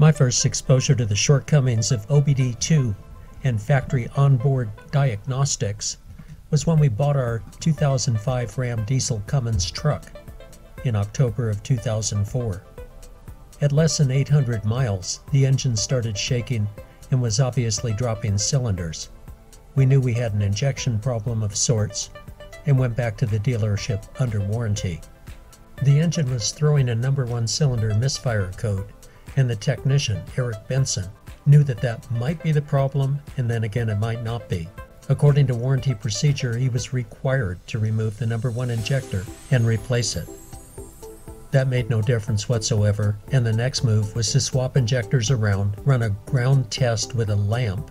My first exposure to the shortcomings of OBD2 and factory onboard diagnostics was when we bought our 2005 Ram diesel Cummins truck in October of 2004. At less than 800 miles, the engine started shaking and was obviously dropping cylinders. We knew we had an injection problem of sorts and went back to the dealership under warranty. The engine was throwing a number one cylinder misfire code and the technician, Eric Benson, knew that that might be the problem and then again it might not be. According to warranty procedure, he was required to remove the number one injector and replace it. That made no difference whatsoever, and the next move was to swap injectors around, run a ground test with a lamp,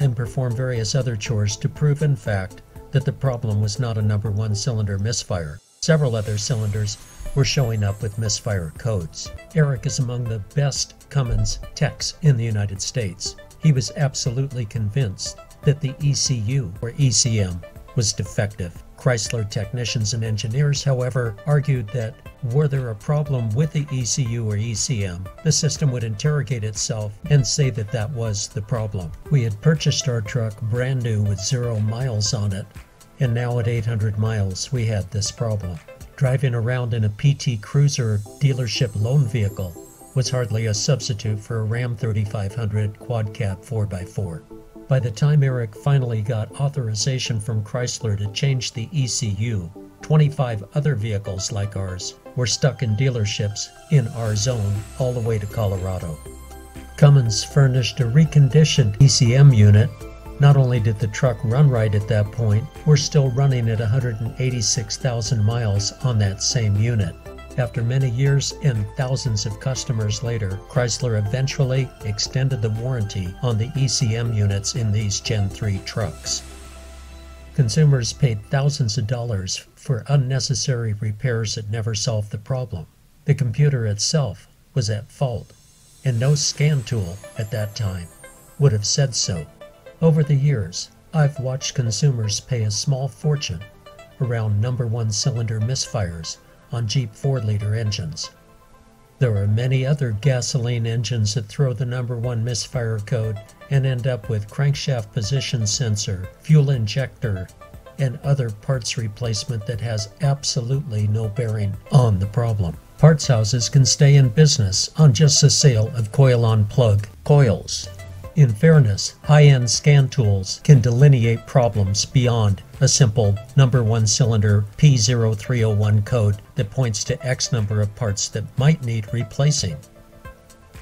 and perform various other chores to prove, in fact, that the problem was not a number one cylinder misfire. Several other cylinders were showing up with misfire codes. Eric is among the best Cummins techs in the United States. He was absolutely convinced that the ECU, or ECM, was defective. Chrysler technicians and engineers, however, argued that were there a problem with the ECU or ECM, the system would interrogate itself and say that that was the problem. We had purchased our truck brand new with zero miles on it, and now at 800 miles we had this problem. Driving around in a PT Cruiser dealership loan vehicle was hardly a substitute for a Ram 3500 quad cab 4x4. By the time Eric finally got authorization from Chrysler to change the ECU, 25 other vehicles like ours were stuck in dealerships in our zone all the way to Colorado. Cummins furnished a reconditioned ECM unit not only did the truck run right at that point, we're still running at 186,000 miles on that same unit. After many years and thousands of customers later, Chrysler eventually extended the warranty on the ECM units in these Gen 3 trucks. Consumers paid thousands of dollars for unnecessary repairs that never solved the problem. The computer itself was at fault, and no scan tool at that time would have said so. Over the years, I've watched consumers pay a small fortune around number one cylinder misfires on Jeep 4 liter engines. There are many other gasoline engines that throw the number one misfire code and end up with crankshaft position sensor, fuel injector, and other parts replacement that has absolutely no bearing on the problem. Parts houses can stay in business on just the sale of coil on plug coils. In fairness, high-end scan tools can delineate problems beyond a simple number one cylinder P0301 code that points to X number of parts that might need replacing.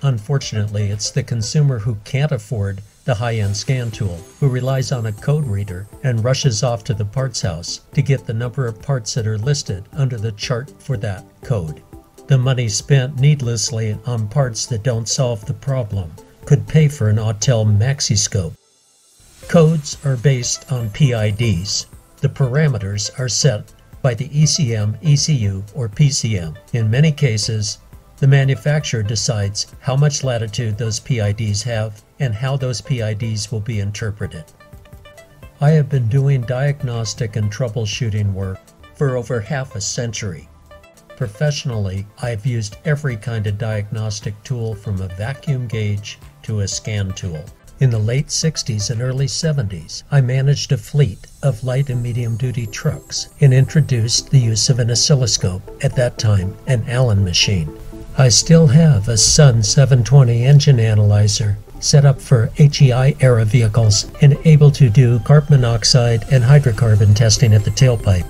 Unfortunately, it's the consumer who can't afford the high-end scan tool who relies on a code reader and rushes off to the parts house to get the number of parts that are listed under the chart for that code. The money spent needlessly on parts that don't solve the problem could pay for an Autel Maxiscope. Codes are based on PIDs. The parameters are set by the ECM, ECU, or PCM. In many cases, the manufacturer decides how much latitude those PIDs have and how those PIDs will be interpreted. I have been doing diagnostic and troubleshooting work for over half a century. Professionally, I've used every kind of diagnostic tool from a vacuum gauge to a scan tool. In the late 60s and early 70s, I managed a fleet of light and medium duty trucks and introduced the use of an oscilloscope, at that time an Allen machine. I still have a Sun 720 engine analyzer set up for HEI era vehicles and able to do carbon monoxide and hydrocarbon testing at the tailpipe.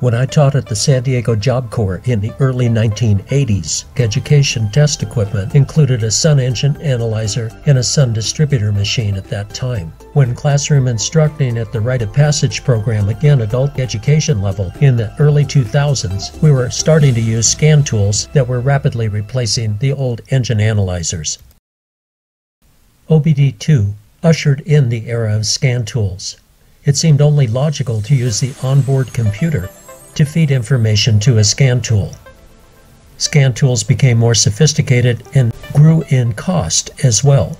When I taught at the San Diego Job Corps in the early 1980s, education test equipment included a Sun engine analyzer and a Sun distributor machine at that time. When classroom instructing at the Rite of Passage program, again adult education level, in the early 2000s, we were starting to use scan tools that were rapidly replacing the old engine analyzers. OBD2 ushered in the era of scan tools. It seemed only logical to use the onboard computer to feed information to a scan tool. Scan tools became more sophisticated and grew in cost as well.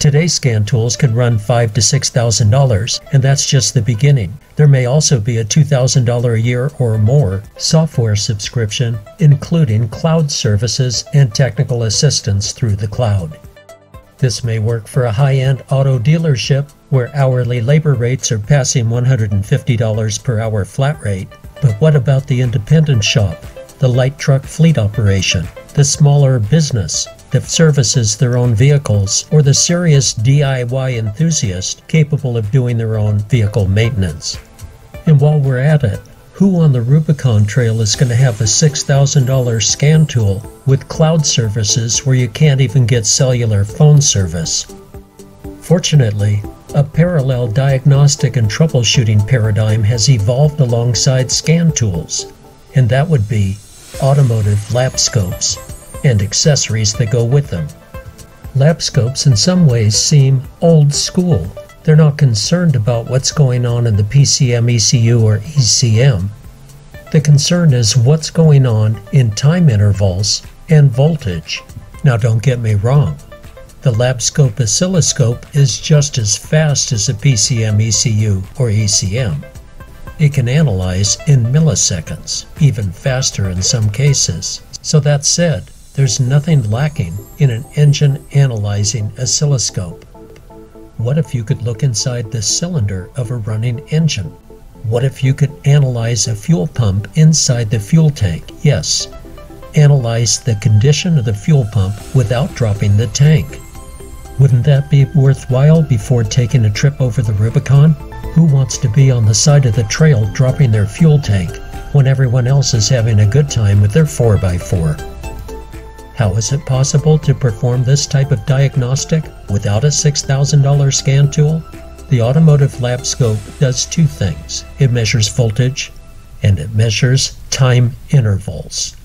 Today's scan tools can run five to six thousand dollars, and that's just the beginning. There may also be a two thousand dollar a year or more software subscription, including cloud services and technical assistance through the cloud. This may work for a high-end auto dealership where hourly labor rates are passing $150 per hour flat rate. But what about the independent shop, the light truck fleet operation, the smaller business, that services their own vehicles, or the serious DIY enthusiast capable of doing their own vehicle maintenance. And while we're at it, who on the Rubicon Trail is going to have a $6,000 scan tool with cloud services where you can't even get cellular phone service? Fortunately, a parallel diagnostic and troubleshooting paradigm has evolved alongside scan tools, and that would be automotive lab scopes and accessories that go with them. Lab scopes in some ways seem old school. They're not concerned about what's going on in the PCM, ECU, or ECM. The concern is what's going on in time intervals and voltage. Now, don't get me wrong. The LabScope oscilloscope is just as fast as a PCM, ECU, or ECM. It can analyze in milliseconds, even faster in some cases. So that said, there's nothing lacking in an engine analyzing oscilloscope. What if you could look inside the cylinder of a running engine? What if you could analyze a fuel pump inside the fuel tank? Yes, analyze the condition of the fuel pump without dropping the tank. Wouldn't that be worthwhile before taking a trip over the Rubicon? Who wants to be on the side of the trail dropping their fuel tank when everyone else is having a good time with their 4x4? How is it possible to perform this type of diagnostic without a $6,000 scan tool? The automotive lab scope does two things. It measures voltage and it measures time intervals.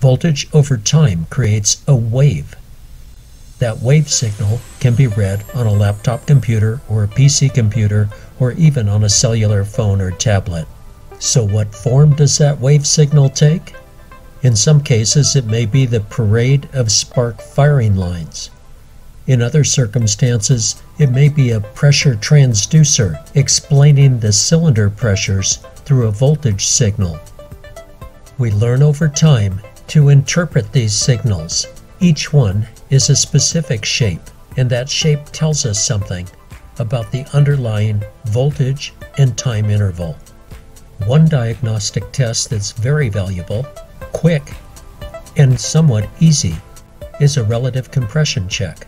Voltage over time creates a wave. That wave signal can be read on a laptop computer or a PC computer or even on a cellular phone or tablet. So what form does that wave signal take? In some cases, it may be the parade of spark firing lines. In other circumstances, it may be a pressure transducer explaining the cylinder pressures through a voltage signal. We learn over time to interpret these signals. Each one is a specific shape, and that shape tells us something about the underlying voltage and time interval. One diagnostic test that's very valuable quick and somewhat easy is a relative compression check.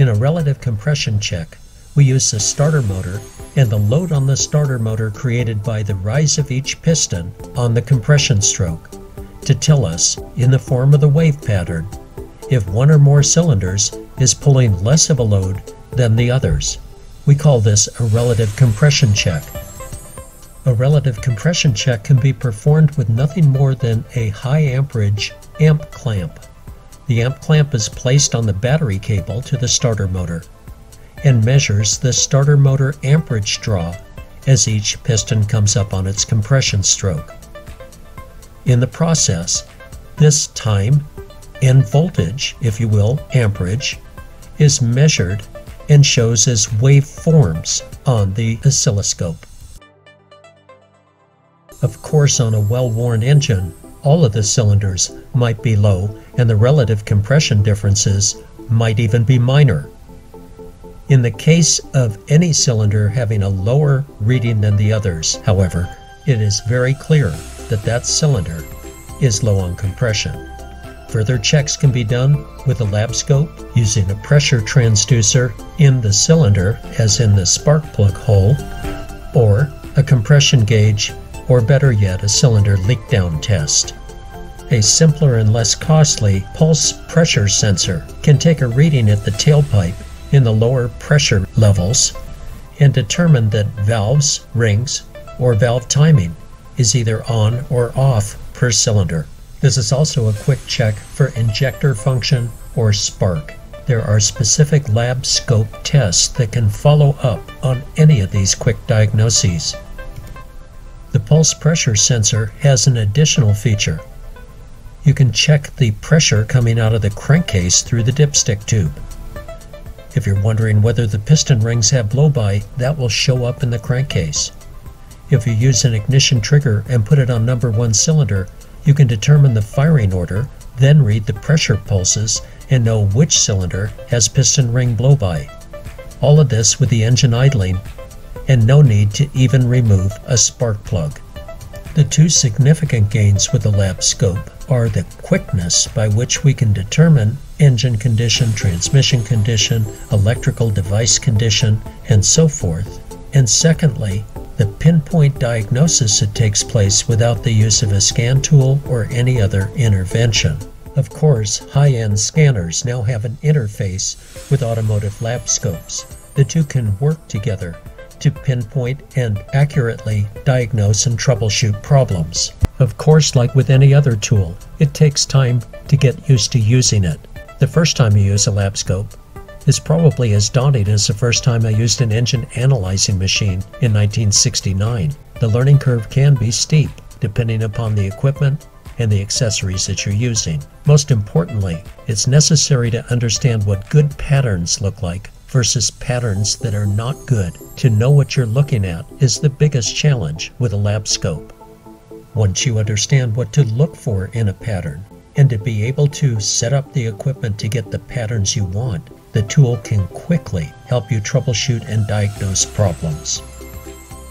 In a relative compression check, we use the starter motor and the load on the starter motor created by the rise of each piston on the compression stroke to tell us, in the form of the wave pattern, if one or more cylinders is pulling less of a load than the others. We call this a relative compression check. A relative compression check can be performed with nothing more than a high amperage amp clamp. The amp clamp is placed on the battery cable to the starter motor and measures the starter motor amperage draw as each piston comes up on its compression stroke. In the process, this time and voltage, if you will, amperage, is measured and shows as waveforms on the oscilloscope. Of course, on a well-worn engine, all of the cylinders might be low and the relative compression differences might even be minor. In the case of any cylinder having a lower reading than the others, however, it is very clear that that cylinder is low on compression. Further checks can be done with a lab scope using a pressure transducer in the cylinder, as in the spark plug hole, or a compression gauge or better yet, a cylinder leak down test. A simpler and less costly pulse pressure sensor can take a reading at the tailpipe in the lower pressure levels and determine that valves, rings, or valve timing is either on or off per cylinder. This is also a quick check for injector function or spark. There are specific lab scope tests that can follow up on any of these quick diagnoses. The pulse pressure sensor has an additional feature. You can check the pressure coming out of the crankcase through the dipstick tube. If you're wondering whether the piston rings have blow-by, that will show up in the crankcase. If you use an ignition trigger and put it on number one cylinder, you can determine the firing order, then read the pressure pulses and know which cylinder has piston ring blow-by. All of this with the engine idling and no need to even remove a spark plug. The two significant gains with the lab scope are the quickness by which we can determine engine condition, transmission condition, electrical device condition, and so forth. And secondly, the pinpoint diagnosis that takes place without the use of a scan tool or any other intervention. Of course, high-end scanners now have an interface with automotive lab scopes. The two can work together to pinpoint and accurately diagnose and troubleshoot problems. Of course, like with any other tool, it takes time to get used to using it. The first time you use a lab scope is probably as daunting as the first time I used an engine analyzing machine in 1969. The learning curve can be steep depending upon the equipment and the accessories that you're using. Most importantly, it's necessary to understand what good patterns look like versus patterns that are not good. To know what you're looking at is the biggest challenge with a lab scope. Once you understand what to look for in a pattern, and to be able to set up the equipment to get the patterns you want, the tool can quickly help you troubleshoot and diagnose problems.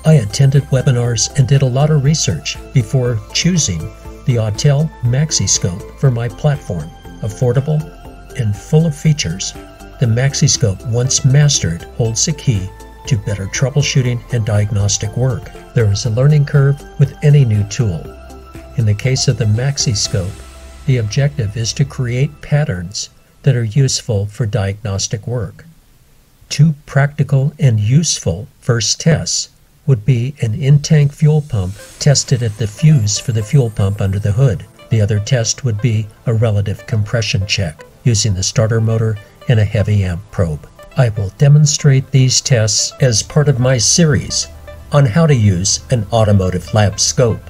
I attended webinars and did a lot of research before choosing the Autel MaxiScope for my platform. Affordable and full of features, the MaxiScope, once mastered, holds the key to better troubleshooting and diagnostic work. There is a learning curve with any new tool. In the case of the MaxiScope, the objective is to create patterns that are useful for diagnostic work. Two practical and useful first tests would be an in-tank fuel pump tested at the fuse for the fuel pump under the hood. The other test would be a relative compression check using the starter motor and a heavy amp probe. I will demonstrate these tests as part of my series on how to use an automotive lab scope.